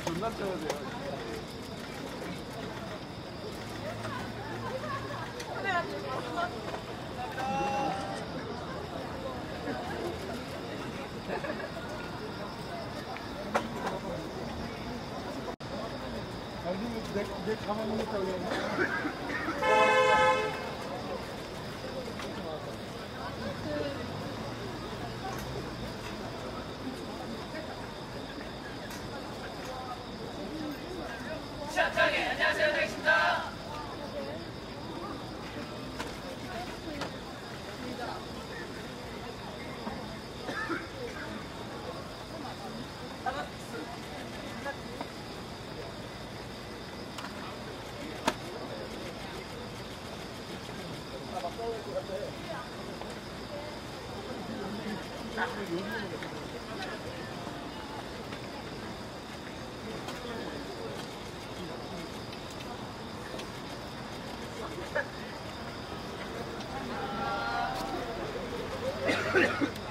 şundan çağırıyor. Hadi geç hamamını. 시합장에 안녕하세요 되겠습니다. Ha, ha, ha.